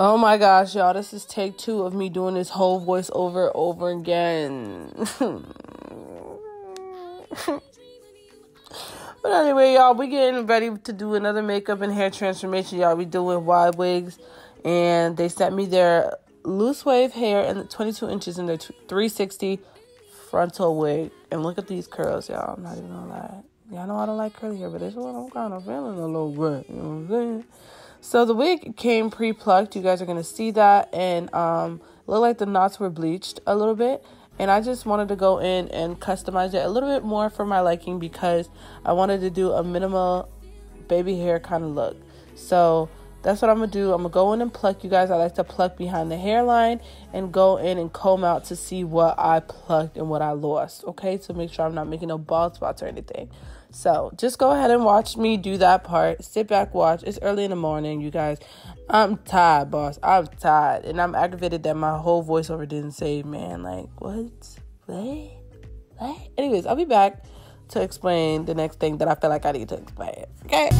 Oh my gosh, y'all, this is take two of me doing this whole voice over over again. but anyway, y'all, we getting ready to do another makeup and hair transformation. Y'all, we doing Ywigs, and they sent me their loose wave hair and 22 inches in their 360 frontal wig. And look at these curls, y'all. I'm not even gonna lie. Y'all know I don't like curly hair, but this one I'm kind of feeling a little bit. You know what I'm saying? So the wig came pre-plucked. You guys are going to see that. And um, look like the knots were bleached a little bit. And I just wanted to go in and customize it a little bit more for my liking because I wanted to do a minimal baby hair kind of look. So that's what I'm to do. I'm to go in and pluck you guys. I like to pluck behind the hairline and go in and comb out to see what I plucked and what I lost. Okay, to make sure I'm not making no bald spots or anything. So just go ahead and watch me do that part. Sit back, watch. It's early in the morning, you guys. I'm tired, boss. I'm tired. And I'm aggravated that my whole voiceover didn't save, man. Like, what? What? What? Anyways, I'll be back to explain the next thing that I feel like I need to explain. Okay?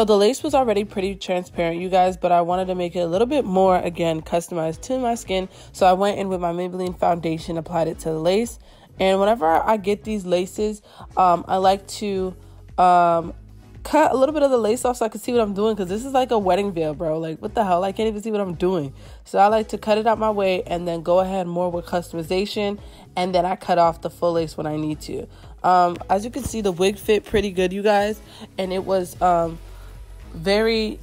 So the lace was already pretty transparent, you guys, but I wanted to make it a little bit more, again, customized to my skin. So I went in with my Maybelline foundation, applied it to the lace. And whenever I get these laces, um, I like to um, cut a little bit of the lace off so I can see what I'm doing because this is like a wedding veil, bro. Like, what the hell? I can't even see what I'm doing. So I like to cut it out my way and then go ahead more with customization. And then I cut off the full lace when I need to. Um, as you can see, the wig fit pretty good, you guys. And it was... Um, very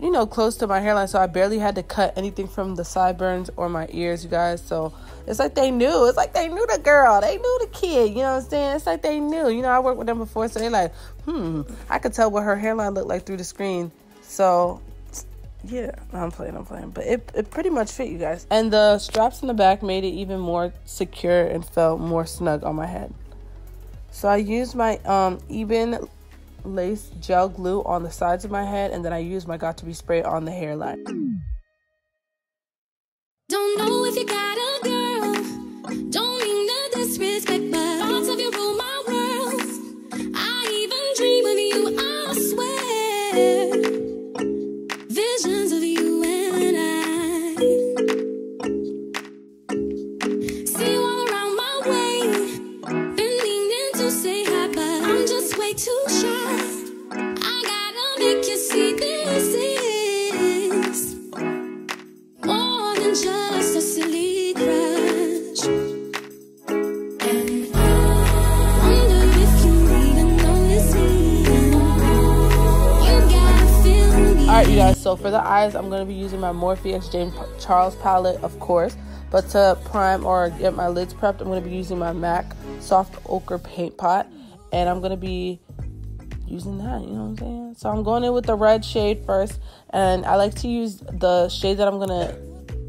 you know close to my hairline so i barely had to cut anything from the sideburns or my ears you guys. So it's like they knew. It's like they knew the girl. They knew the kid you know what i'm saying? It's like they knew. You know i worked with them before so they're like hmm i could tell what her hairline looked like through the screen. So yeah i'm playing i'm playing. But it, it pretty much fit you guys. And the straps in the back made it even more secure and felt more snug on my head. So i used my um Ebin lace gel glue on the sides of my head, and then I use my Got To Be spray on the hairline. Don't know if you got a girl, don't mean disrespect, but thoughts of you rule my world. I even dream of you, I swear. Guys, so for the eyes, I'm going to be using my Morphe X James Charles palette, of course. But to prime or get my lids prepped, I'm going to be using my MAC Soft Ochre Paint Pot. And I'm going to be using that, you know what I'm saying? So I'm going in with the red shade first. And I like to use the shade that I'm going to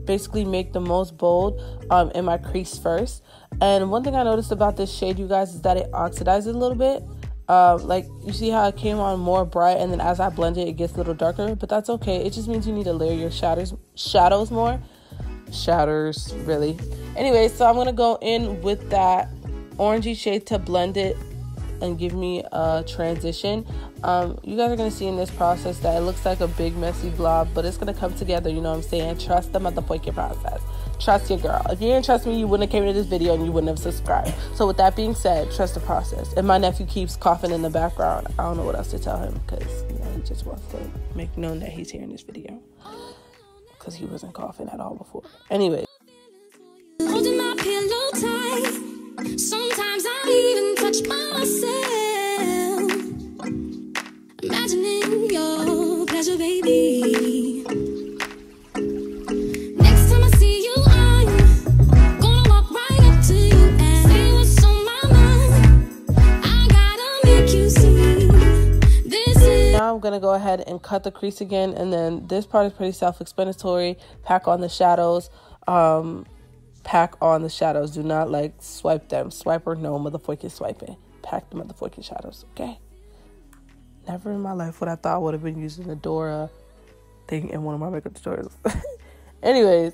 basically make the most bold um, in my crease first. And one thing I noticed about this shade, you guys, is that it oxidizes a little bit. Um, like you see how it came on more bright and then as I blend it it gets a little darker but that's okay. It just means you need to layer your shadows shadows more. Shatters, really. Anyway, so I'm gonna go in with that orangey shade to blend it and give me a transition. Um, you guys are gonna see in this process that it looks like a big messy blob, but it's gonna come together. You know what I'm saying? Trust the motherfucking process. Trust your girl. If you didn't trust me, you wouldn't have came to this video and you wouldn't have subscribed. So with that being said, trust the process. If my nephew keeps coughing in the background, I don't know what else to tell him because you know he just wants to make known that he's here in this video because he wasn't coughing at all before. Anyway. Sometimes I even myself. Imagining your pleasure, baby. Now I'm gonna go ahead and cut the crease again, and then this part is pretty self-explanatory. Pack on the shadows. Um, pack on the shadows. Do not like swipe them. Swipe Swiper, no motherfucking swiping. Pack the motherfucking shadows, okay? Never in my life would I thought I would have been using the Dora thing in one of my makeup tutorials. Anyways,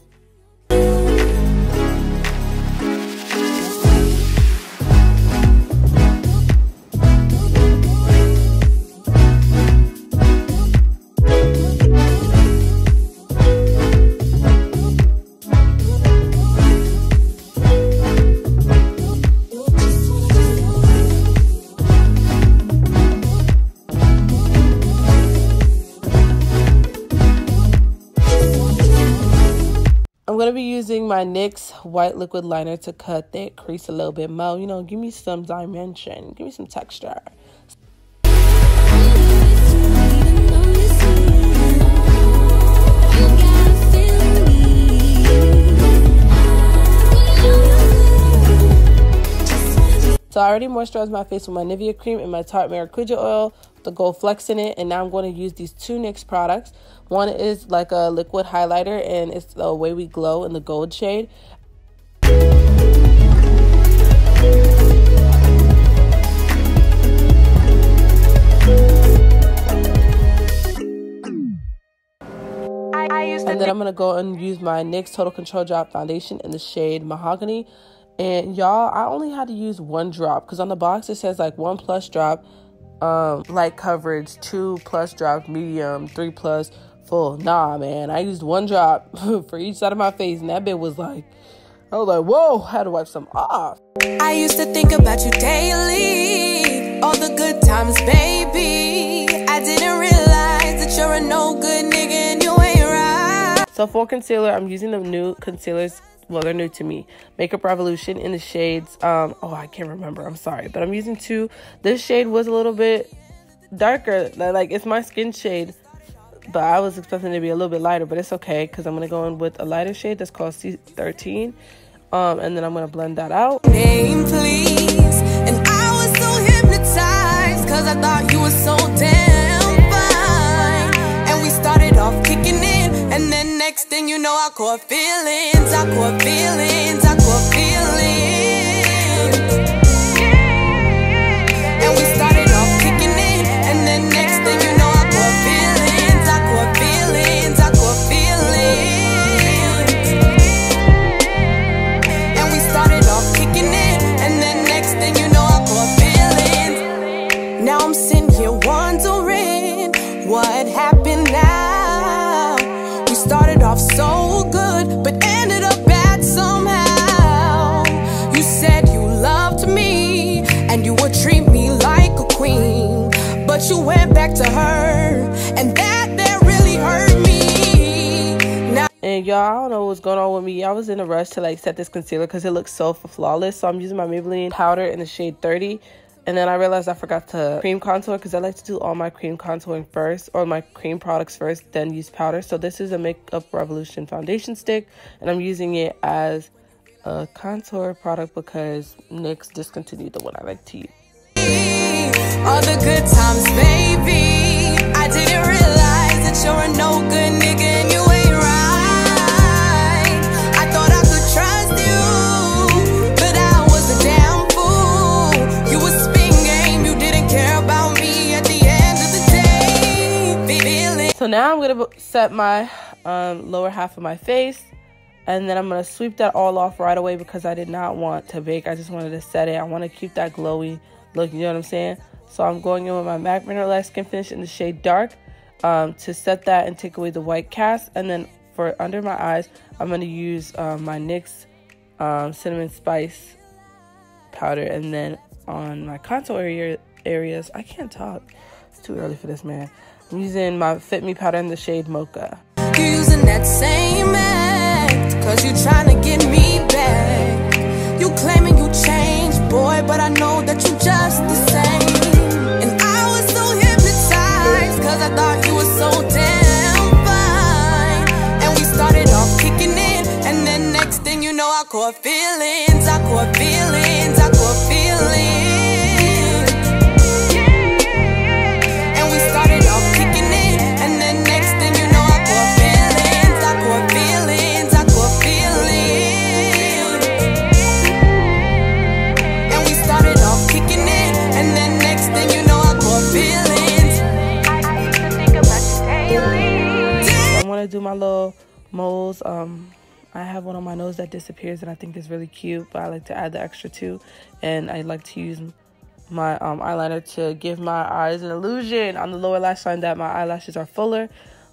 going to be using my NYX white liquid liner to cut that crease a little bit more. You know, give me some dimension. Give me some texture. So I already moisturized my face with my Nivea cream and my Tarte Maracuja oil the gold flecks in it and now I'm going to use these two NYX products. One is like a liquid highlighter and it's the way we glow in the gold shade. And then I'm going to go and use my NYX Total Control Drop Foundation in the shade Mahogany. And y'all, I only had to use one drop because on the box it says like one plus drop um light coverage, two plus drop medium, three plus full. Nah, man, I used one drop for each side of my face, and that bit was like, I was like, whoa, I had to wipe some off. I used to think about you daily, all the good times, baby. I didn't realize that you're a no good nigga and you ain't right. So for concealer, I'm using the new concealers well they're new to me. Makeup revolution in the shades um oh i can't remember i'm sorry but i'm using two. This shade was a little bit darker like it's my skin shade but i was expecting it to be a little bit lighter but it's okay because i'm gonna go in with a lighter shade that's called c13 um and then i'm gonna blend that out. Name please. And i was so hypnotized because i thought you were so damn fine. And we started off kicking in you know, I caught feelings, I caught feelings. To her, and that that really hurt me. Now and y'all, I don't know what's going on with me. I was in a rush to like set this concealer because it looks so flawless. So I'm using my Maybelline powder in the shade 30. And then I realized I forgot to cream contour because I like to do all my cream contouring first or my cream products first, then use powder. So this is a Makeup Revolution foundation stick and I'm using it as a contour product because NYX discontinued the one I like to use all the good times, baby. I didn't realize that you're a no good nigga and you ain't right. I thought I could trust you, but I was a damn fool. You spin game, you didn't care about me at the end of the day. So now I'm gonna set my um, lower half of my face And then I'm to sweep that all off right away because I did not want to bake. I just wanted to set it. I want to keep that glowy look, you know what I'm saying? So I'm going in with my MAC Mineral Skin Finish in the shade Dark um, to set that and take away the white cast. And then for under my eyes, I'm going to use um, my NYX um, Cinnamon Spice powder. And then on my contour area, areas, I can't talk. It's too early for this, man. I'm using my Fit Me powder in the shade Mocha. Using that same act, cause you trying to get me back. You claiming you changed, boy, but I know that you just the same. I thought you were so damn fine. And we started off kicking in, and then next thing you know, I caught feelings, that disappears and I think is really cute, but I like to add the extra two. And I like to use my um, eyeliner to give my eyes an illusion on the lower lash line that my eyelashes are fuller.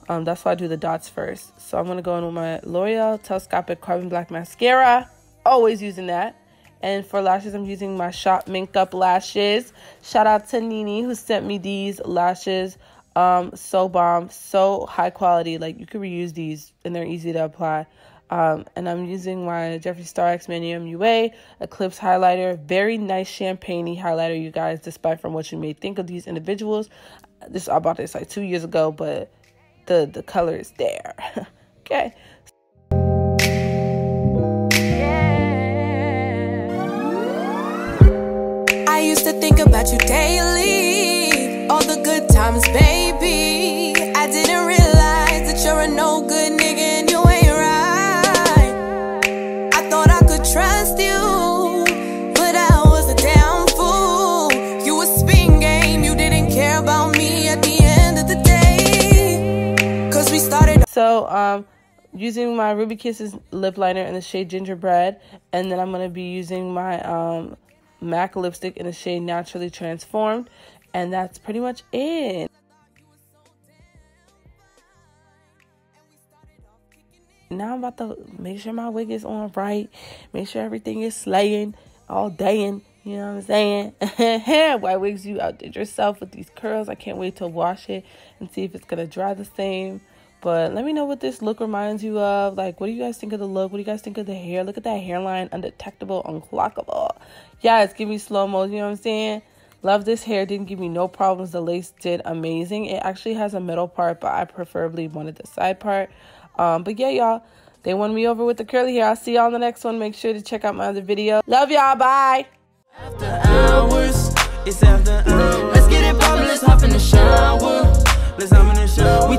Um, that's why I do the dots first. So I'm going to go in with my L'Oreal Telescopic Carbon Black Mascara. Always using that. And for lashes, I'm using my Shop Mink Up Lashes. Shout out to Nini who sent me these lashes um so bomb so high quality like you could reuse these and they're easy to apply um and i'm using my jeffree star x Manny MUA eclipse highlighter very nice champagne highlighter you guys despite from what you may think of these individuals. This i bought this like two years ago but the the color is there. Okay. I used to think about you daily, all the good times, babe. Um, using my Ruby Kisses lip liner in the shade Gingerbread, and then I'm going to be using my um, MAC lipstick in the shade Naturally Transformed, and that's pretty much it. Now I'm about to make sure my wig is on right, make sure everything is slaying all day and you know what I'm saying? Ywigs you outdid yourself with these curls? I can't wait to wash it and see if it's gonna dry the same. But let me know what this look reminds you of. Like, what do you guys think of the look? What do you guys think of the hair? Look at that hairline, undetectable, unclockable. Yeah, it's giving me slow mo. You know what I'm saying? Love this hair. Didn't give me no problems. The lace did amazing. It actually has a middle part, but I preferably wanted the side part. Um, but yeah, y'all. They won me over with the curly hair. I'll see y'all on the next one. Make sure to check out my other video. Love y'all. Bye. After hours, it's after hours. Let's get it let's hop in the shower. Let's hop in the shower. We